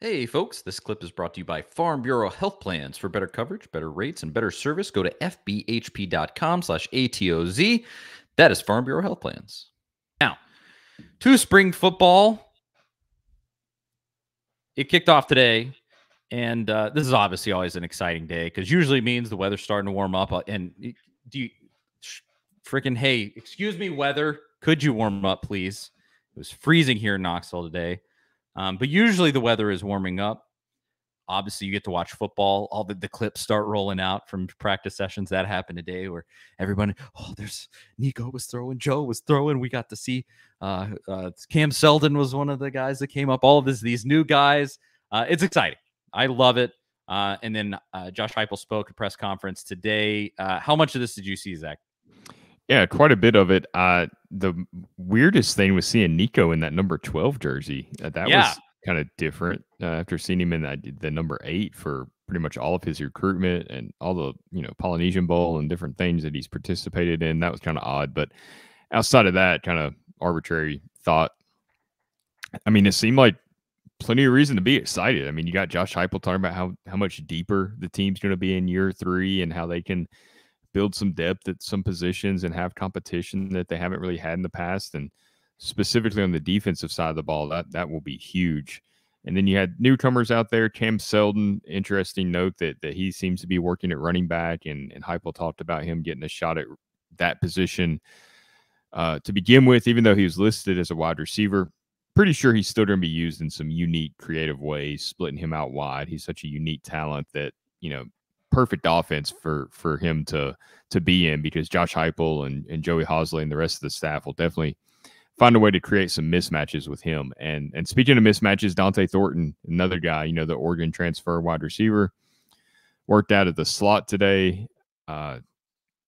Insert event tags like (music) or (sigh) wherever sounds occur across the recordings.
Hey, folks, this clip is brought to you by Farm Bureau Health Plans. For better coverage, better rates, and better service, go to fbhp.com slash ATOZ. That is Farm Bureau Health Plans. Now, to spring football. It kicked off today, and uh, this is obviously always an exciting day because usually means the weather's starting to warm up. uh, And do you freaking, hey, excuse me, weather, could you warm up, please? It was freezing here in Knoxville today. Um, but usually the weather is warming up. Obviously, you get to watch football. All the, the clips start rolling out from practice sessions. That happened today where everybody, oh, there's Nico was throwing, Joe was throwing. We got to see uh, uh, Cam Seldon was one of the guys that came up. All of this, these new guys. Uh, it's exciting. I love it. Uh, and then uh, Josh Heupel spoke at press conference today. Uh, how much of this did you see, Zach? Yeah, quite a bit of it. Uh, the weirdest thing was seeing Nico in that number 12 jersey. Uh, that Yeah. was kind of different uh, after seeing him in that the number eight for pretty much all of his recruitment and all the you know Polynesian Bowl and different things that he's participated in. That was kind of odd, but outside of that, kind of arbitrary thought. I mean, it seemed like plenty of reason to be excited. I mean, you got Josh Heupel talking about how how much deeper the team's going to be in year three and how they can build some depth at some positions and have competition that they haven't really had in the past. And specifically on the defensive side of the ball, that that will be huge. And then you had newcomers out there. Cam Seldon, interesting note that that he seems to be working at running back, and and Heupel talked about him getting a shot at that position uh, to begin with, even though he was listed as a wide receiver. Pretty sure he's still going to be used in some unique, creative ways, splitting him out wide. He's such a unique talent that you know perfect offense for for him to to be in because Josh Heupel and, and Joey Halzle and the rest of the staff will definitely find a way to create some mismatches with him. And and speaking of mismatches, Dont'e Thornton, another guy, you know, the Oregon transfer wide receiver, worked out of the slot today. Uh,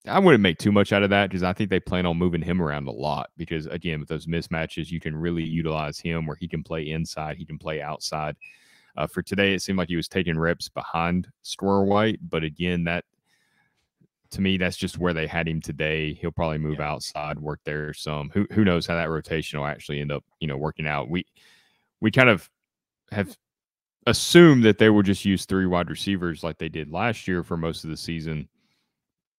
I wouldn't make too much out of that because I think they plan on moving him around a lot. Because again, with those mismatches, you can really utilize him where he can play inside, he can play outside. Uh, for today, it seemed like he was taking reps behind Squirrel White, but again, that to me, that's just where they had him today. He'll probably move Yeah. outside, work there some. Who who knows how that rotation will actually end up, you know, working out. We we kind of have assumed that they will just use three wide receivers like they did last year for most of the season.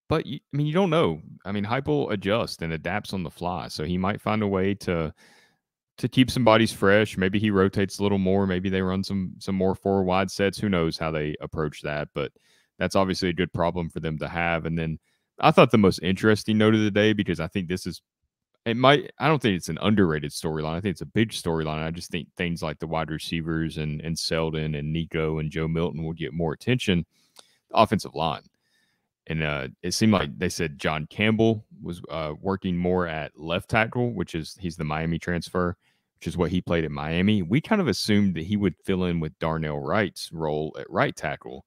But I mean, you don't know. I mean, Hype adjusts and adapts on the fly, so he might find a way to to keep some bodies fresh. Maybe he rotates a little more. Maybe they run some some more four wide sets. Who knows how they approach that? But that's obviously a good problem for them to have. And then I thought the most interesting note of the day because I think this is it might I don't think it's an underrated storyline. I think it's a big storyline. I just think things like the wide receivers and and Seldon and Nico and Joe Milton will get more attention. Offensive line. And uh, it seemed like they said John Campbell was uh, working more at left tackle, which is he's the Miami transfer, which is what he played at Miami. We kind of assumed that he would fill in with Darnell Wright's role at right tackle.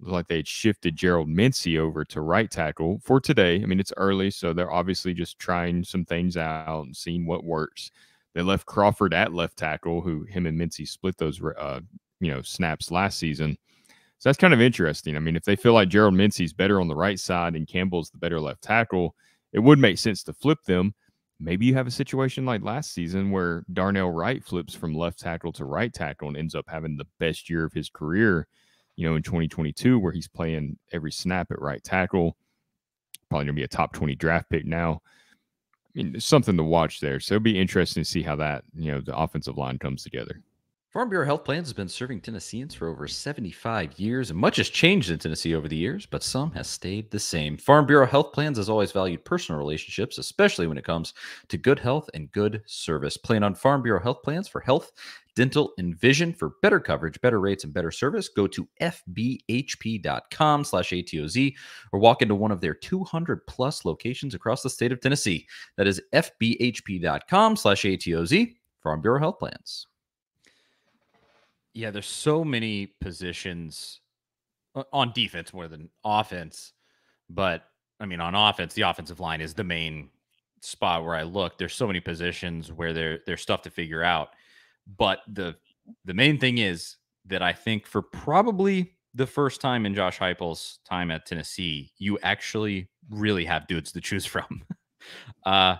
Like they had shifted Gerald Mincey over to right tackle for today. I mean, it's early, so they're obviously just trying some things out and seeing what works. They left Crawford at left tackle, who him and Mincey split those uh, you know snaps last season. So that's kind of interesting. I mean, if they feel like Gerald Mincey's better on the right side and Campbell's the better left tackle, it would make sense to flip them. Maybe you have a situation like last season where Darnell Wright flips from left tackle to right tackle and ends up having the best year of his career, you know, in 2022, where he's playing every snap at right tackle. Probably going to be a top 20 draft pick now. I mean, there's something to watch there. So it'll be interesting to see how that, you know, the offensive line comes together. Farm Bureau Health Plans has been serving Tennesseans for over 75 years, and much has changed in Tennessee over the years, but some has stayed the same. Farm Bureau Health Plans has always valued personal relationships, especially when it comes to good health and good service. Plan on Farm Bureau Health Plans for health, dental, and vision. For better coverage, better rates, and better service, go to fbhp.com slash ATOZ or walk into one of their 200 plus locations across the state of Tennessee. That is fbhp.com slash ATOZ, Farm Bureau Health Plans. Yeah, there's so many positions on defense more than offense. But I mean, on offense, the offensive line is the main spot where I look. There's so many positions where there there's stuff to figure out. But the the main thing is that I think for probably the first time in Josh Heupel's time at Tennessee, you actually really have dudes to choose from. (laughs) uh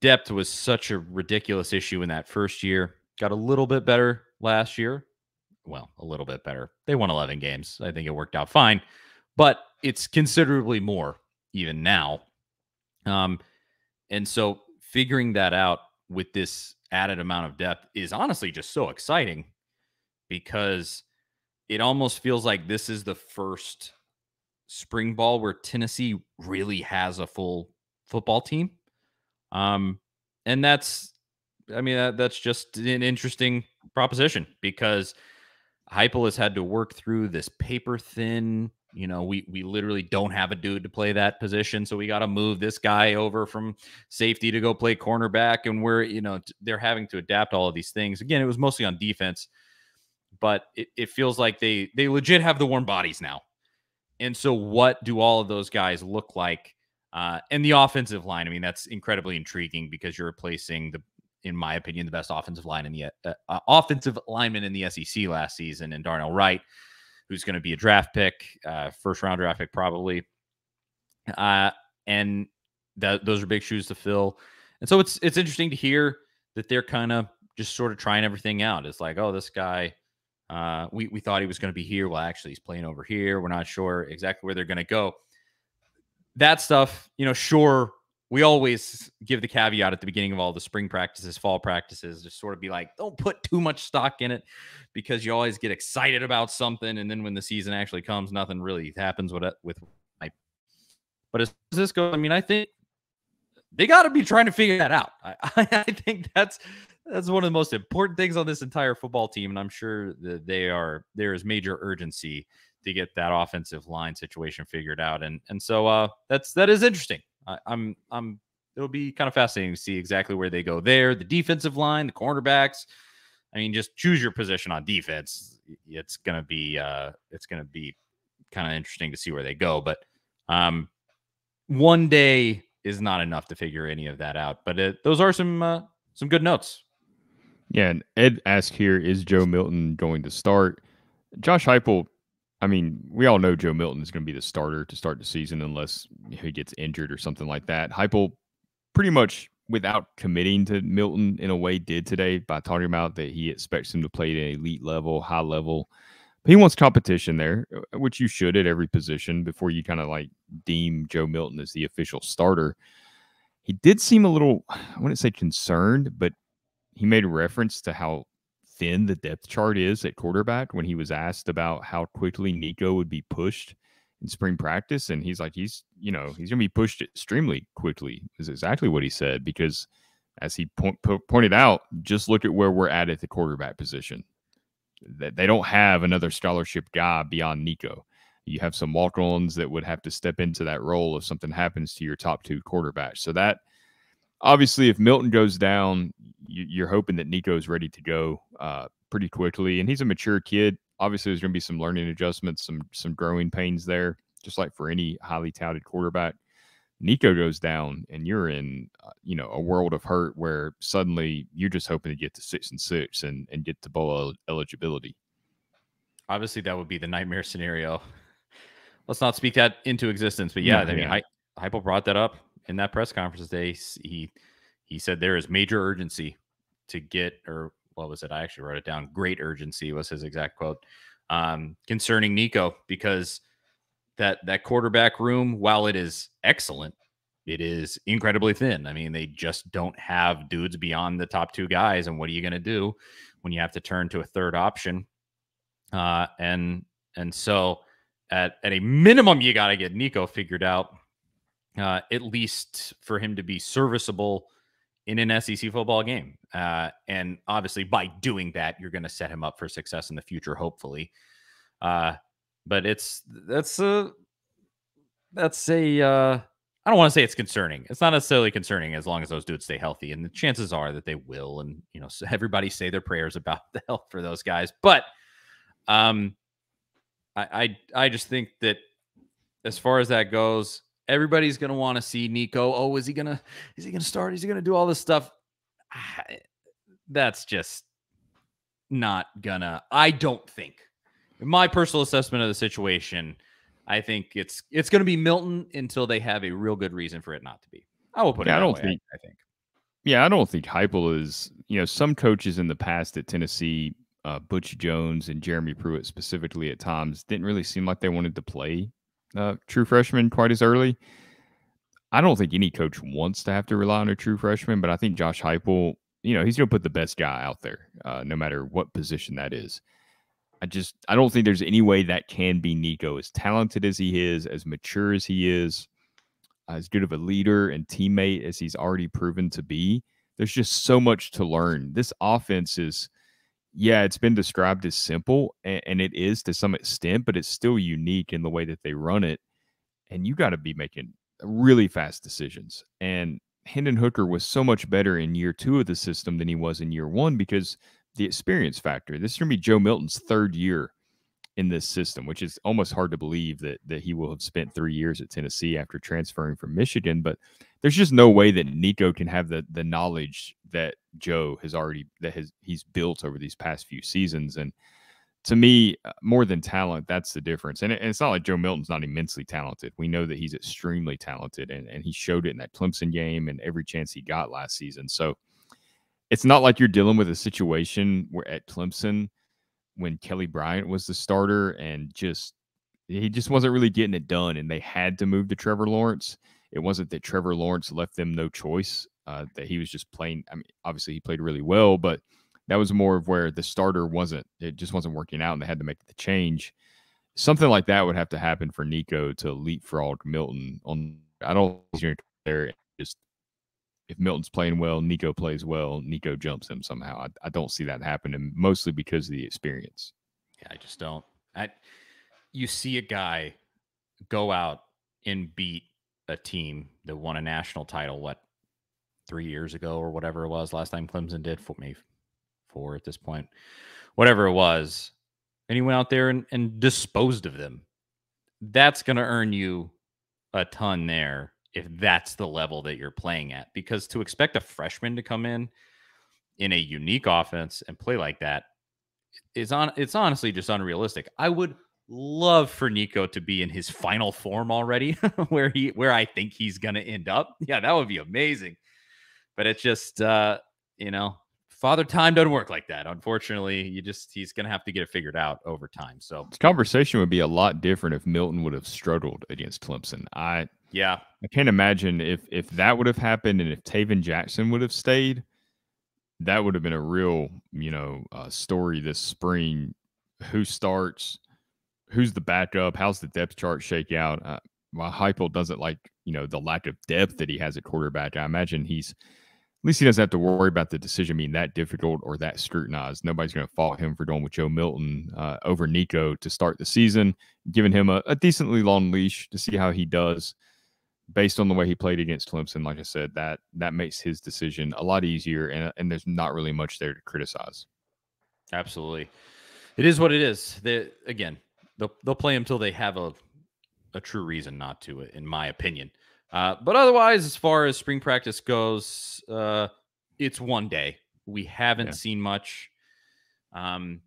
depth was such a ridiculous issue in that first year. Got a little bit better last year. Well, a little bit better. They won 11 games. I think it worked out fine, but it's considerably more even now. Um, and so figuring that out with this added amount of depth is honestly just so exciting because it almost feels like this is the first spring ball where Tennessee really has a full football team. Um, and that's, I mean, that, that's just an interesting proposition because Heupel has had to work through this paper thin. You know, we we literally don't have a dude to play that position, so we got to move this guy over from safety to go play cornerback, and we're you know they're having to adapt all of these things. Again, it was mostly on defense, but it, it feels like they they legit have the warm bodies now. And so, what do all of those guys look like? Uh, and the offensive line, I mean, that's incredibly intriguing because you're replacing the, in my opinion, the best offensive line in the uh, uh, offensive lineman in the SEC last season, and Darnell Wright, who's going to be a draft pick, uh, first round draft pick probably. Uh, and that those are big shoes to fill. And so it's it's interesting to hear that they're kind of just sort of trying everything out. It's like, oh, this guy uh, we, we thought he was going to be here. Well, actually, he's playing over here. We're not sure exactly where they're going to go. That stuff, you know, sure, we always give the caveat at the beginning of all the spring practices, fall practices, just sort of be like, don't put too much stock in it because you always get excited about something. And then when the season actually comes, nothing really happens with it. With my, but as this goes, I mean, I think they got to be trying to figure that out. (laughs) I, I think that's that's one of the most important things on this entire football team, and I'm sure that they are there is major urgency to get that offensive line situation figured out, and and so uh, that's that is interesting. I, I'm I'm it'll be kind of fascinating to see exactly where they go there. The defensive line, the cornerbacks. I mean, just choose your position on defense. It's gonna be uh, it's gonna be kind of interesting to see where they go, but um, one day is not enough to figure any of that out. But it, those are some uh, some good notes. Yeah, and Ed asked here, is Joe Milton going to start? Josh Heupel, I mean, we all know Joe Milton is going to be the starter to start the season unless he gets injured or something like that. Heupel pretty much without committing to Milton in a way did today by talking about that he expects him to play at an elite level, high level. But he wants competition there, uh, which you should at every position before you kind of like deem Joe Milton as the official starter. He did seem a little, (sighs) I wouldn't say concerned, but he made reference to how thin the depth chart is at quarterback when he was asked about how quickly Nico would be pushed in spring practice. And he's like, he's, you know, he's going to be pushed extremely quickly, is exactly what he said. Because as he po- po- pointed out, just look at where we're at at the quarterback position. That they don't have another scholarship guy beyond Nico. You have some walk ons that would have to step into that role if something happens to your top two quarterbacks. So that obviously, if Milton goes down, you, are hoping that Nico's ready to go uh, pretty quickly, and he's a mature kid. Obviously, there's going to be some learning adjustments, some some growing pains there, just like for any highly touted quarterback. Nico goes down, and you're in, uh, you know, a world of hurt where suddenly you're just hoping to get to six and six and and get to bowl eligibility. Obviously, that would be the nightmare scenario. Let's not speak that into existence, but yeah, I mean, yeah. I, Heupel brought that up in that press conference today, he he said there is major urgency to get, or what was it? I actually wrote it down. Great urgency was his exact quote um, concerning Nico because that that quarterback room, while it is excellent, it is incredibly thin. I mean, they just don't have dudes beyond the top two guys. And what are you going to do when you have to turn to a third option? Uh, and and so at at a minimum, you got to get Nico figured out uh, at least for him to be serviceable in an SEC football game. Uh, and obviously, by doing that, you're going to set him up for success in the future, hopefully. Uh, but it's that's a that's a uh, I don't want to say it's concerning. It's not necessarily concerning as long as those dudes stay healthy, and the chances are that they will. And you know, everybody say their prayers about (laughs) the health for those guys. But um, I I, I just think that as far as that goes, Everybody's going to want to see Nico. Oh, is he going to is he going to start? Is he going to do all this stuff? (sighs) That's just not gonna I don't think. My personal assessment of the situation, I think it's it's going to be Milton until they have a real good reason for it not to be. I will put yeah, it I don't way, think I, I, think. Yeah, I don't think Heupel is, you know, some coaches in the past at Tennessee uh, Butch Jones and Jeremy Pruitt specifically at times didn't really seem like they wanted to play uh, true freshman quite as early. I don't think any coach wants to have to rely on a true freshman, but I think Josh Heupel, you know, he's going to put the best guy out there, uh, no matter what position that is. I just I don't think there's any way that can be Nico as talented as he is, as mature as he is, as good of a leader and teammate as he's already proven to be. There's just so much to learn. This offense is yeah, it's been described as simple, and, and it is to some extent, but it's still unique in the way that they run it. And you got to be making really fast decisions. And Hendon Hooker was so much better in year two of the system than he was in year one because the experience factor. This is going to be Joe Milton's third year in this system, which is almost hard to believe that that he will have spent three years at Tennessee after transferring from Michigan. But there's just no way that Nico can have the the knowledge that Joe has already that has he's built over these past few seasons. And to me, uh, more than talent, that's the difference. And, it, and, it's not like Joe Milton's not immensely talented. We know that he's extremely talented, and, and he showed it in that Clemson game and every chance he got last season. So it's not like you're dealing with a situation where at Clemson when Kelly Bryant was the starter and just he just wasn't really getting it done, and they had to move to Trevor Lawrence. It wasn't that Trevor Lawrence left them no choice; uh, that he was just playing. I mean, obviously he played really well, but that was more of where the starter wasn't. It just wasn't working out, and they had to make the change. Something like that would have to happen for Nico to leapfrog Milton. On I don't there just if Milton's playing well, Nico plays well, Nico jumps him somehow. I, I don't see that happening, mostly because of the experience. Yeah, I just don't. I you see a guy go out and beat a team that won a national title, what three years ago or whatever it was last time Clemson did for me, four at this point, whatever it was, and he went out there and, and disposed of them. That's going to earn you a ton there if that's the level that you're playing at. Because to expect a freshman to come in in a unique offense and play like that is on it's honestly just unrealistic. I would love for Nico to be in his final form already, (laughs) where he where I think he's gonna end up. Yeah, that would be amazing. But it's just uh, you know, father time doesn't work like that. Unfortunately, you just he's gonna have to get it figured out over time. So this conversation would be a lot different if Milton would have struggled against Clemson. I yeah. I can't imagine if if that would have happened and if Tayven Jackson would have stayed, that would have been a real, you know, uh, story this spring. Who starts? Who's the backup? How's the depth chart shake out? Uh, while Heupel doesn't like, you know, the lack of depth that he has at quarterback, I imagine he's at least he doesn't have to worry about the decision being that difficult or that scrutinized. Nobody's going to fault him for going with Joe Milton uh, over Nico to start the season, giving him a, a decently long leash to see how he does based on the way he played against Clemson, like I said, that that makes his decision a lot easier, and and there's not really much there to criticize. Absolutely, it is what it is. They again, they'll they'll play him until they have a a true reason not to, in my opinion. Uh, but otherwise, as far as spring practice goes, uh, it's one day. We haven't yeah. seen much, um,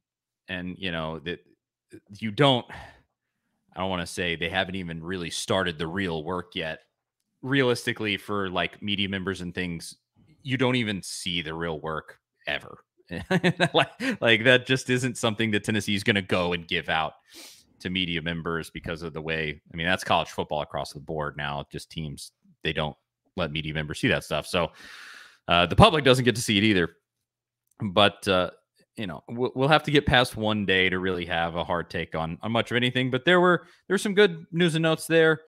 and you know that you don't. I don't want to say they haven't even really started the real work yet realistically for like media members and things you don't even see the real work ever (laughs) like, like that just isn't something that tennessee is going to go and give out to media members because of the way i mean that's college football across the board now just teams they don't let media members see that stuff. So uh, the public doesn't get to see it either. But uh, you know we'll, we'll have to get past one day to really have a hard take on on much of anything. But there were there's some good news and notes there